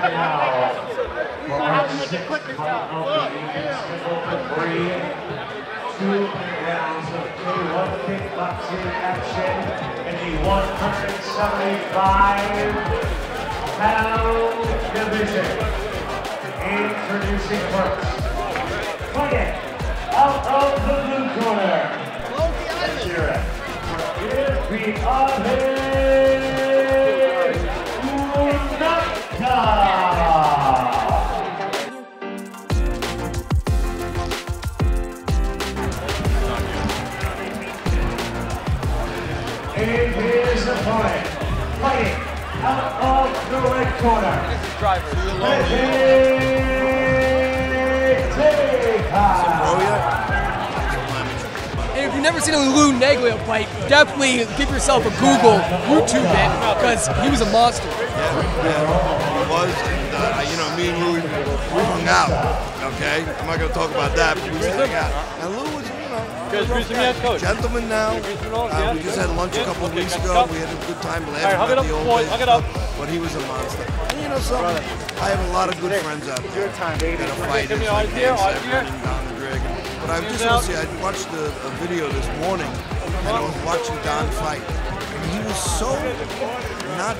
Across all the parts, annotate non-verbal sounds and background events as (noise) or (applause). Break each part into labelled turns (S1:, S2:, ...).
S1: now for our sixth of the for three, two rounds of K1 kickboxing action in the 175 pound division. Introducing first, fighting out of the blue corner. Hear it. For Irby And his opponent, fighting out of the red corner. Vijay Teka.
S2: And if you've never seen a Lou Neglia fight, definitely give yourself a Google, YouTube it, because he was a monster.
S3: Yeah, he was. And, uh, you know, me and Lou, we hung out. Okay, I'm not gonna talk about that, but we hung out. And Lou was, you know, a rough guy. gentleman now. Uh, we just had lunch a couple of weeks ago. We had a good time laughing
S4: hug
S3: about the old days.
S4: hug it up.
S3: But he was a monster. And you know something? I have a lot of good friends out there that are fighters
S4: Give me
S3: like Dan
S4: here.
S3: Don the Dragon. But I just want to say, I watched a, a video this morning, and I was watching Don fight, and he was so not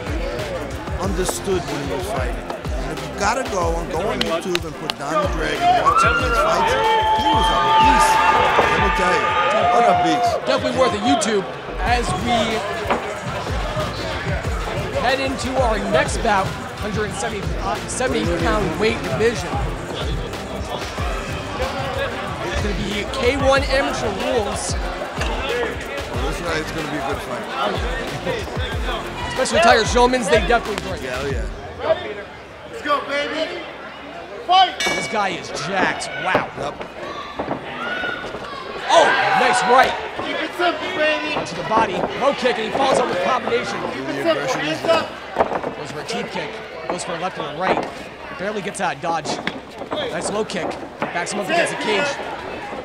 S3: understood when he was fighting. If you gotta go and go on YouTube and put Don the Dragon and watch some of his fights, he was a beast. Let me tell you, what a beast.
S2: Definitely worth a YouTube as we head into our next bout, 170 uh, 70 pound weight division. It's to be K1 amateur rules,
S3: Well, this night it's gonna be a good fight.
S2: especially Tiger Schulmann's. They definitely bring.
S3: Yeah, oh yeah.
S4: Go, baby. Fight.
S2: This guy is jacked. Wow.
S3: Yep.
S2: Oh, nice right
S4: Keep it simple, baby.
S2: to the body. Low kick, and he falls over the combination.
S4: Keep it simple. Hands up.
S2: Goes for a teep kick. Goes for a left and a right. Barely gets out dodge. Nice low kick. Backs him up against the cage.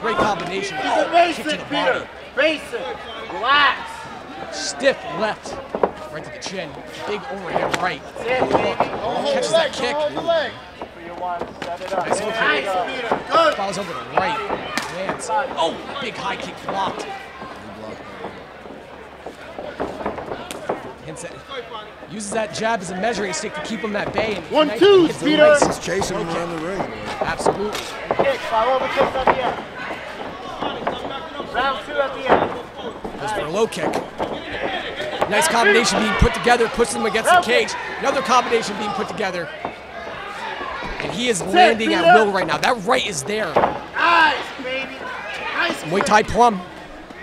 S2: Great combination.
S4: He's
S2: Oh,
S4: a
S2: kick to the body.
S4: Peter. Basic. Relax.
S2: Stiff left. Right to the chin. Big overhand right.
S4: That's it, baby. Don't hold
S2: Catches
S4: the
S2: that kick.
S4: Don't hold the leg. For your one, set it up.
S2: Nice hook.
S4: Nice, Good.
S2: Follows over the right. Lands. Oh, big high kick blocked. Uses that jab as a measuring stick to keep him at bay. And
S4: One,
S2: nice-
S4: twos, Peter.
S2: nice
S3: He's chasing him around the ring.
S2: Absolutely.
S4: Kick. Follow over kicks at the end. Round two at the end.
S2: Goes for a low kick. Nice combination being put together, puts him against the cage. Another combination being put together. And he is landing at will right now. That right is there.
S4: Nice, baby. Nice.
S2: Muay Thai plum.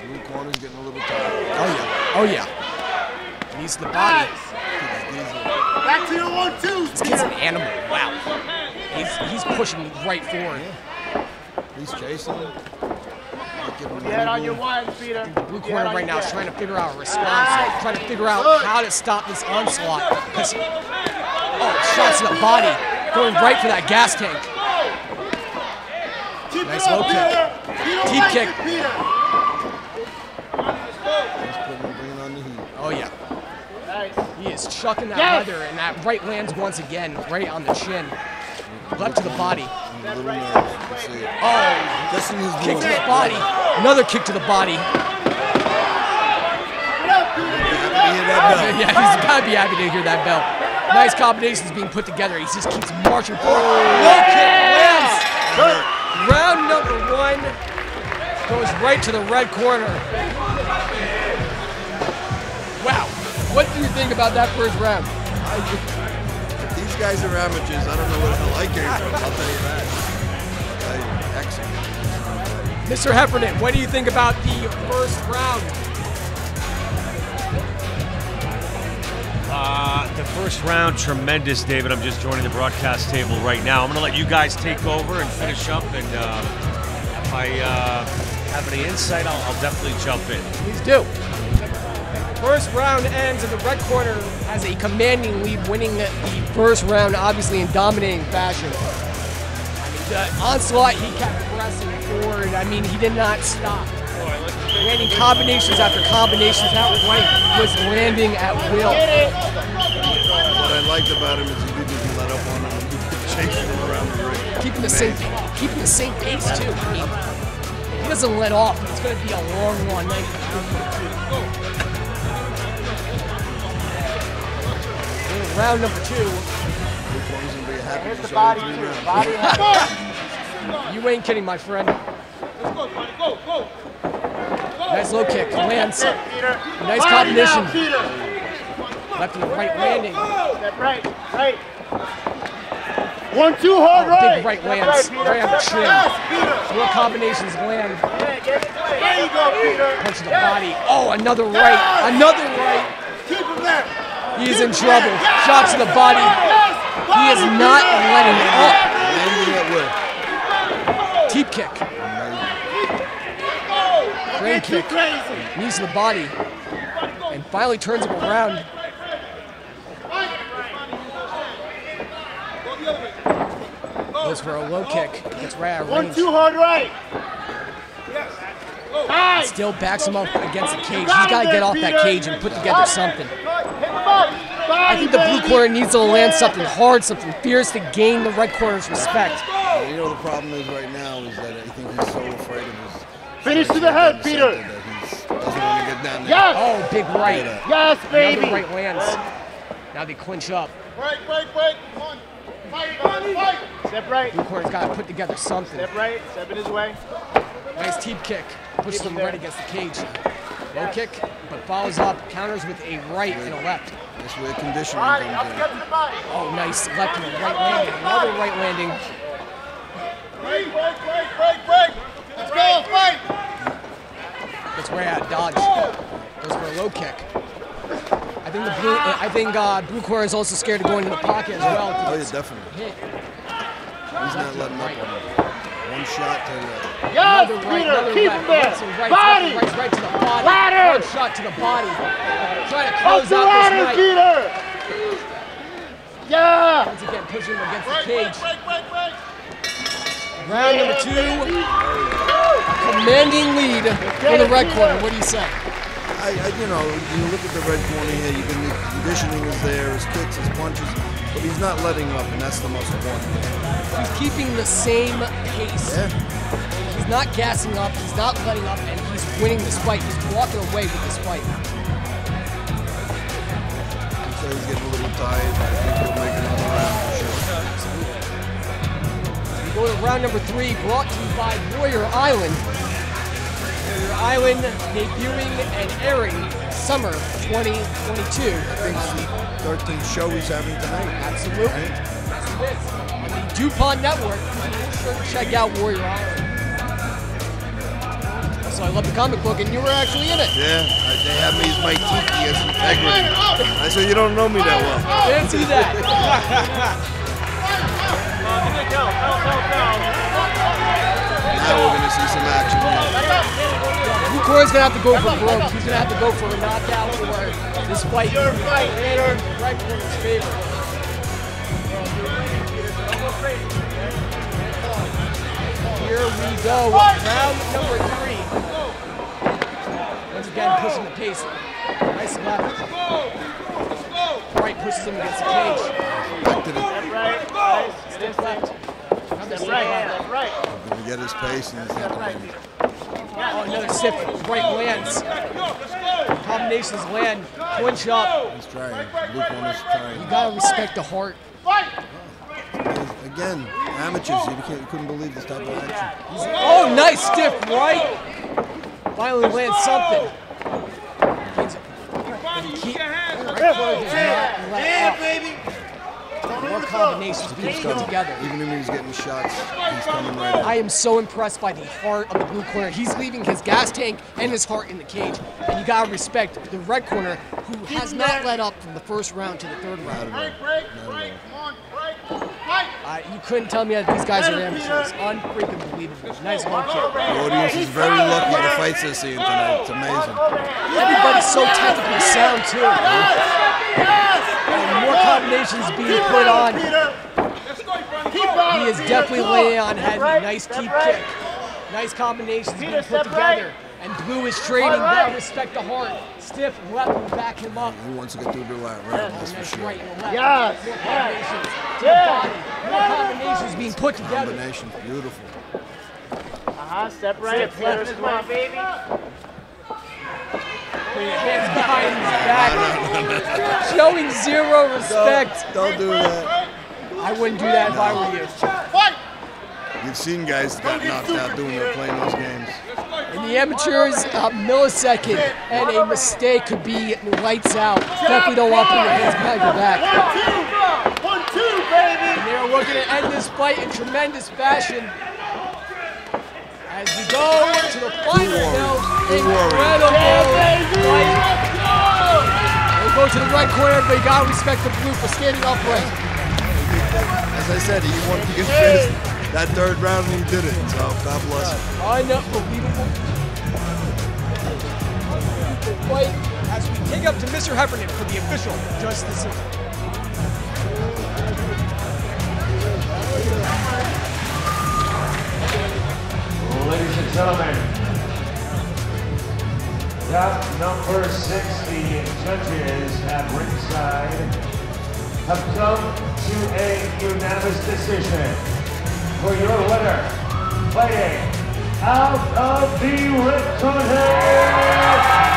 S3: Blue corner's getting a little tired.
S2: Oh yeah. Oh yeah. Knees to the body.
S4: Nice. Back to your one twos.
S2: This kid's an animal. Wow. He's he's pushing right forward.
S3: He's chasing him. Giving him
S4: Get on your one, Peter.
S2: Blue corner right now trying to figure out a response, trying to figure out
S4: Good.
S2: how to stop this onslaught. Oh, shots to the body, going right for that gas tank.
S4: Keep
S2: Nice
S4: it up,
S2: low kick. Deep
S4: like
S2: kick.
S4: it, Peter.
S3: He's putting him, bringing on the heat.
S2: Oh yeah.
S4: Nice.
S2: He is chucking that
S4: Yes.
S2: leather, and that right lands once again, right on the chin. Left to the body. Oh,
S3: Just in his
S2: kick to the body. Another kick to the body. Yeah, he's gotta be happy to hear that bell. Nice combinations being put together. He just keeps marching forward. Kick lands. Round number one goes right to the red corner. Wow. What do you think about that first round?
S3: These guys are amateurs. I don't know where the hell I came from. I'll tell you that. Excellent.
S2: Mr. Heffernan, what do you think about the first round?
S5: Uh, the first round, tremendous, David. I'm just joining the broadcast table right now. I'm going to let you guys take over and finish up. And uh, if I uh, have any insight, I'll, I'll definitely jump in.
S2: Please do. First round ends, and the red corner has a commanding lead, winning the first round, obviously in dominating fashion. I mean, the onslaught, he kept pressing forward. I mean, he did not stop. Landing combinations after combinations. That right was landing at will.
S3: What I liked about him is he didn't let up on him. Um, (laughs) chasing him around the ring.
S2: keeping the same keeping the same pace too. I mean, he doesn't let off, it's going to be a long, long night. (laughs) round number two,
S3: Luke Warren's gonna be happy
S4: Here's the body,
S3: three
S4: too.
S3: rounds.
S4: Body. (laughs)
S2: you ain't kidding, my friend.
S4: Let's go, buddy. Go, go.
S2: Nice low kick, lands.
S4: That's.
S2: Nice combination.
S4: Peter.
S2: Left and right landing.
S4: Step right, right. One, two, hard
S2: Oh,
S4: right.
S2: big right lands.
S4: Peter.
S2: Ram
S4: Step
S2: chin.
S4: Yes, Peter.
S2: Combinations land.
S4: Yeah, get it. There you go, Peter.
S2: Punch to the body. Oh, another right. Another right.
S4: Keep him there.
S2: He's in trouble. Shot to the body. He is not letting up.
S3: Landing at will.
S2: Teep kick.
S4: Too
S2: kick.
S4: crazy.
S2: Knees to the body. And finally turns him around. Goes for a low kick. Gets right out
S4: One, two, hard right.
S2: Still backs him up against the cage. He's got to get off that cage and put together something.
S4: Hit the body.
S2: I think the blue corner needs to land something hard, something fierce to gain the red corner's respect.
S3: You know the problem is right now is that I think he's so afraid of his.
S4: Finish to the head, Peter.
S3: That he want to get down there.
S4: Yes.
S2: Oh, big right.
S4: Yes, baby.
S2: Another right lands. Now they clinch up.
S4: Break, break, break. One. Fight, fight, fight. Step right.
S2: Blue corner's got to put together something.
S4: Step right. Step in his way.
S2: Nice teep kick. Pushes
S4: Keep him
S2: him right against the cage. Low kick, but follows up, counters with a right and a left.
S3: That's where conditioning
S4: Body.
S3: comes
S4: Up
S3: in.
S4: get to the body.
S2: Oh, nice left and a right landing. Another right landing.
S4: Break, break, break, break, break. Let's go. Fight.
S2: That's right out dodge. Goes for a low kick. I think the blue. I think uh, blue corner is also scared of going to the pocket as well.
S3: Oh yeah, definitely.
S2: Hit.
S3: He's not letting up on him. One shot to the
S4: Yes,
S2: Another right,
S4: Peter.
S2: another
S4: Keep
S2: left.
S4: him there.
S2: Lefts and rights,
S4: Body.
S2: left and rights, right to the body.
S4: Ladder.
S2: Hard shot to the body. Trying to
S4: Up
S2: close
S4: the
S2: out this
S4: ladder,
S2: night.
S4: Peter. Yeah.
S2: Once again, pushing him against the cage.
S4: break, break, break, break.
S2: Round number two. A Commanding lead for the red corner. What do you say?
S3: I, I, you know, you look at the red corner here. You can the conditioning is there, his kicks, his punches, but he's not letting up, and that's the most important. thing.
S2: He's keeping the same pace.
S3: Yeah.
S2: He's not gassing up. He's not letting up, and he's winning this fight. He's walking away with this fight.
S3: So he's getting a little tired. I think he'll make another round for sure.
S2: We go to round number three, brought to you by Warrior Island. Warrior Island debuting and airing summer 2022.
S3: Thirteenth show he's having tonight.
S2: Absolutely. Is. On the DuPont Network, be sure to check out Warrior Island. So I love the comic book, and you were actually in it.
S3: Yeah, they have me as my tiki as integrity. I said you don't know me that well.
S2: Didn't see that. (laughs)
S3: Now we're gonna see some action. here.
S2: Blue Corey's gonna have to go for broke. He's gonna have to go for a knockout or this fight. Your fight, Red Corner's favor. Here we go. Round number three. Once again, pushing the pace. Nice left. Right pushes him against the cage.
S3: Back to the,
S4: Right, nice.
S2: Step left. Another step
S4: Right,
S2: left.
S4: step right.
S3: gonna get his pace and he's not gonna.
S2: Oh, another stiff right lands. Combinations land. Clinch up.
S3: He's trying. Blue corner's trying.
S2: You gotta respect the heart.
S3: Again, amateurs. You, can't, you couldn't believe this type of action.
S2: Oh, nice stiff right. Finally lands something. Gains he keep- Red Corner does not let up.
S4: baby.
S2: More combinations being put together.
S3: Even if he's getting shots, he's coming right in.
S2: I am so impressed by the heart of the blue corner. He's leaving his gas tank and his heart in the cage. And you gotta respect the red corner, who has not let up from the first round to the third round.
S4: Break, break, break. Come on, break. Fight.
S2: Uh, you couldn't tell me that these guys are amateurs. Unfreaking believable. Nice low kick.
S3: The audience is very lucky the fights they're seeing tonight. It's amazing.
S2: Everybody's so technically sound too. And more combinations being put on. He is definitely laying on heavy. Nice deep kick. Nice combinations being put together. And Blue is trading that respect the heart. Stiff left will back him up.
S3: He wants to get through the right round, that's for sure.
S2: right and left.
S4: Yes.
S2: More combinations. to the body. More combinations being put together.
S3: Combination, beautiful.
S6: Uh-huh, step right, it's left, come on, baby.
S2: Putting hands behind his back. Showing zero respect.
S3: Don't do that.
S2: I wouldn't do that if I were you.
S4: Fight!
S3: You've seen guys that got knocked out doing it, playing those games.
S2: In the amateurs, a millisecond and a mistake could be lights out. Definitely don't want to put your hands behind your back.
S4: One, two! One, two, baby!
S2: And they're looking to end this fight in tremendous fashion. As we go to the final now, incredible fight. We go to the right corner, but you gotta respect the blue for standing upright.
S3: As I said, he wanted to get finished that third round and he did it. So God bless him.
S2: Unbelievable. Fight as we take up to Mr. Heffernan for the official judge decision.
S1: Number 60 judges at ringside have come to a unanimous decision for your winner, fighting out of the red corner,